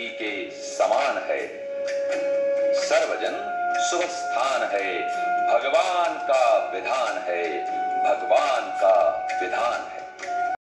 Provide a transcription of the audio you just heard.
ही के समान है। सर्वजन शुभ स्थान है। भगवान का विधान है।